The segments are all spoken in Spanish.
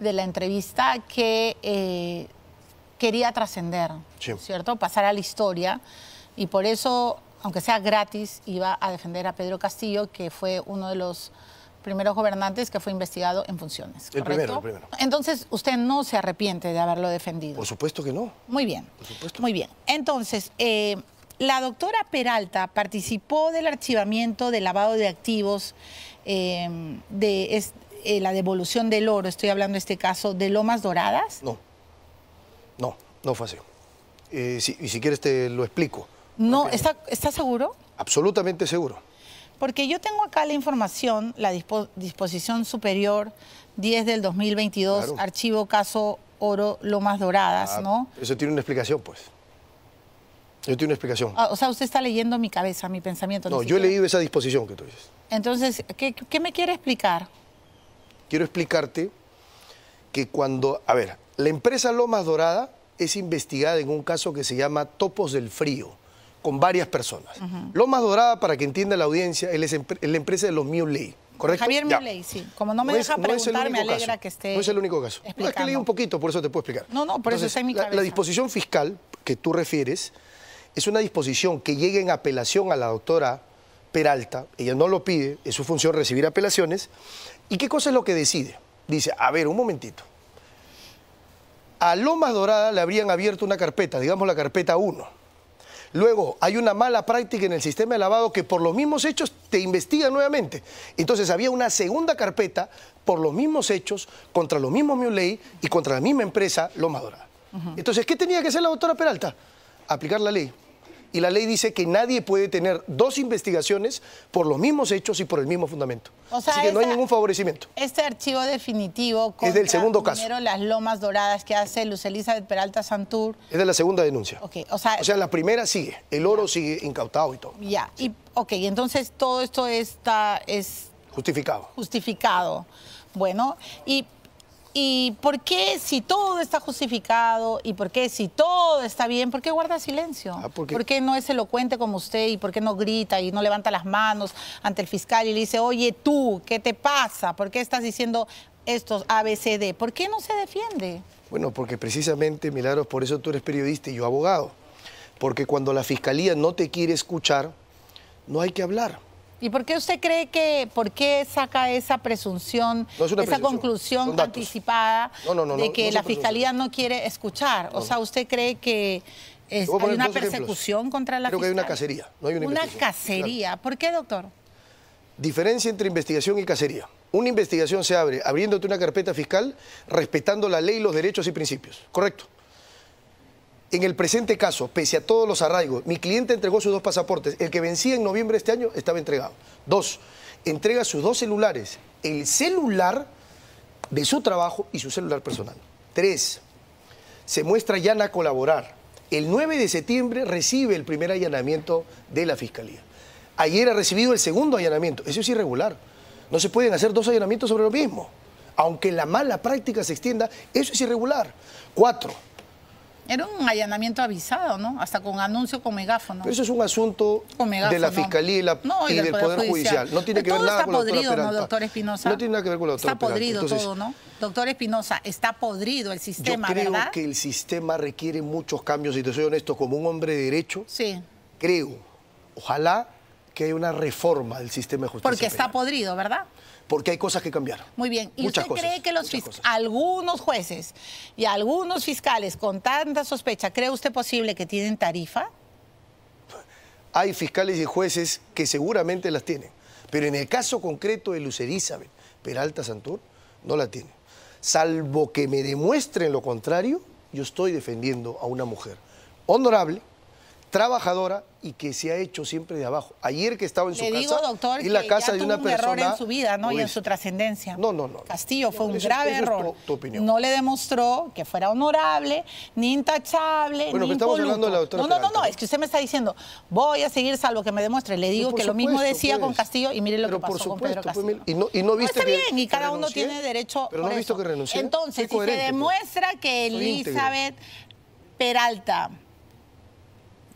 de la entrevista que eh, quería trascender, Sí. ¿cierto? Pasar a la historia. Y por eso, aunque sea gratis, iba a defender a Pedro Castillo, que fue uno de los primeros gobernantes que fue investigado en funciones. El primero, el primero. Entonces, usted no se arrepiente de haberlo defendido. Por supuesto que no. Muy bien. Por supuesto. Muy bien. Entonces, eh, la doctora Peralta participó del archivamiento del lavado de activos, eh, de es- eh, la devolución del oro, estoy hablando en este caso, de Lomas Doradas. No. No, no fue así. Eh, si- y si quieres te lo explico. No, ¿está, ¿está seguro? Absolutamente seguro. Porque yo tengo acá la información, la dispo- disposición superior 10 del 2022, Claro. archivo caso oro Lomas Doradas, Ah, ¿no? Eso tiene una explicación, pues. Yo tiene una explicación. Ah, o sea, usted está leyendo mi cabeza, mi pensamiento. no, yo he leído esa disposición que tú dices. Entonces, ¿qué, qué me quiere explicar? Quiero explicarte que cuando, a ver, la empresa Lomas Dorada es investigada en un caso que se llama Topos del Frío, con varias personas. Lomas Dorada, para que entienda la audiencia, es, la empresa de los Muley, ¿correcto? Javier. Muley, sí. Como no me deja es- no es el preguntar, me alegra caso. que esté No es el único caso. No, es que leí un poquito, por eso te puedo explicar. No, no, por eso está en mi la- cabeza. La disposición fiscal que tú refieres es una disposición que llega en apelación a la doctora Peralta. Ella no lo pide, es su función recibir apelaciones. ¿Y qué cosa es lo que decide? Dice, a ver, un momentito. A Lomas Dorada le habrían abierto una carpeta, digamos la carpeta 1. Luego, hay una mala práctica en el sistema de lavado que por los mismos hechos te investigan nuevamente. Entonces, había una segunda carpeta por los mismos hechos contra los mismos Muley y contra la misma empresa Lomas Dorada. Entonces, ¿qué tenía que hacer la doctora Peralta? Aplicar la ley. Y la ley dice que nadie puede tener dos investigaciones por los mismos hechos y por el mismo fundamento. O sea, Así que no hay ningún favorecimiento. Este archivo definitivo Es del contra segundo caso. primero las lomas doradas que hace Luz Elizabeth Peralta Santur. Es de la segunda denuncia. O sea, O sea, la primera sigue. El oro sigue incautado y todo. ya. Y, ok, entonces todo esto está, es Justificado. justificado. Bueno, y, ¿y por qué si todo está justificado y por qué si todo está bien, por qué guarda silencio? Ah, porque- ¿Por qué no es elocuente como usted y por qué no grita y no levanta las manos ante el fiscal y le dice, oye tú, ¿qué te pasa? ¿Por qué estás diciendo estos ABCD? ¿Por qué no se defiende? Bueno, porque precisamente, Milagros, por eso tú eres periodista y yo abogado. Porque cuando la fiscalía no te quiere escuchar, no hay que hablar. ¿Y por qué usted cree que, por qué saca esa presunción, No es una esa presunción, conclusión anticipada No, no, no, de que la fiscalía no quiere escuchar? O sea, ¿usted cree que es- hay una ejemplos. persecución contra la Creo que hay una cacería, no hay una cacería. ¿Por qué, doctor? Diferencia entre investigación y cacería. Una investigación se abre abriéndote una carpeta fiscal respetando la ley, los derechos y principios. Correcto. En el presente caso, pese a todos los arraigos, mi cliente entregó sus dos pasaportes. El que vencía en noviembre de este año estaba entregado. Dos, entrega sus dos celulares. El celular de su trabajo y su celular personal. Tres, se muestra llana a colaborar. El 9 de septiembre recibe el primer allanamiento de la Fiscalía. Ayer ha recibido el segundo allanamiento. Eso es irregular. No se pueden hacer dos allanamientos sobre lo mismo. Aunque la mala práctica se extienda, eso es irregular. Cuatro, Era un allanamiento avisado, ¿no? Hasta con anuncio con megáfono. pero eso es un asunto megáfono. de la Fiscalía y, la- No, y del del Poder, Judicial. No tiene que ver nada con la doctora podrido, ¿no, doctor Espinosa? No tiene nada que ver con la doctora Está podrido. Entonces, todo, ¿no? Doctor Espinosa, está podrido el Yo sistema, creo ¿verdad? que el sistema requiere muchos cambios, y te soy honesto, como un hombre de derecho, Sí, creo, ojalá que haya una reforma del sistema de justicia. porque está podrido, ¿verdad? Porque hay cosas que cambiar. Muy bien. ¿Y Muchas usted cosas, cree que los algunos jueces y algunos fiscales con tanta sospecha, cree usted posible que tienen tarifa? Hay fiscales y jueces que seguramente las tienen, pero en el caso concreto de Luz Elizabeth Peralta Santur, no la tiene. Salvo que me demuestren lo contrario, yo estoy defendiendo a una mujer honorable, trabajadora y que se ha hecho siempre de abajo. Ayer que estaba en su Le casa, digo, doctor, y la que casa ya de tuvo una un persona error en su vida, ¿no? Y en hizo. su trascendencia. No, no, no. Castillo fue un Eso- grave eso es tu- error. tu opinión. No le demostró que fuera honorable, ni intachable, Bueno, ni estamos impoluto. hablando de la doctora No, no, no, Peralta, no, ¿no? es que usted me está diciendo, voy a seguir salvo que me demuestre. Le digo por que lo mismo supuesto, decía con pues. Castillo y mire lo Pero que pasó por con Pedro supuesto, pues, Castillo. mira, y no- y no viste está que- bien, y que cada uno renuncié. tiene derecho Pero por no has visto eso. que renuncié. Entonces, si se pues. demuestra que. Elizabeth Peralta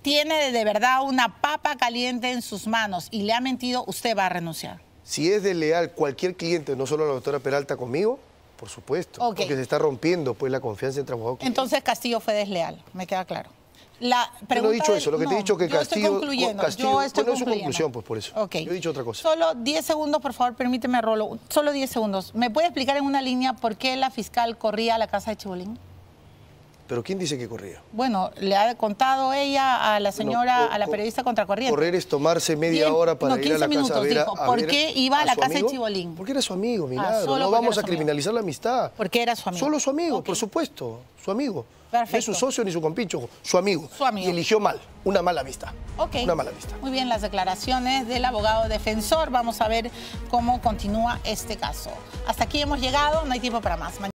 tiene de verdad una papa caliente en sus manos y le ha mentido, usted va a renunciar. Si es desleal cualquier cliente, no solo la doctora Peralta conmigo, Por supuesto, porque se está rompiendo pues la confianza entre y Entonces Castillo fue desleal, me queda claro. La Yo no he dicho eso, lo que te he dicho que yo Castillo... Estoy concluyendo, Castillo yo estoy bueno, es su concluyendo. conclusión, pues por eso. Yo he dicho otra cosa. Solo 10 segundos, por favor, permíteme, Rolo. Solo 10 segundos. ¿Me puede explicar en una línea por qué la fiscal corría a la casa de Chibolín? Pero ¿quién dice que corría? Bueno, le ha contado ella a la señora, No, a la periodista contracorriente. Correr es tomarse media hora para no, ir a la 15 casa a minutos, ver dijo. a ¿Por qué iba a la casa de? Chibolín? Porque era su amigo, Milagro. solo no vamos a amigo. criminalizar la amistad. Porque era su amigo. Solo su amigo, por supuesto. Su amigo. Perfecto. No es su socio ni su compincho, su amigo. Su amigo. Y eligió mal, una mala amistad. Ok. Una mala amistad. Muy bien, las declaraciones del abogado defensor. Vamos a ver cómo continúa este caso. Hasta aquí hemos llegado, no hay tiempo para más.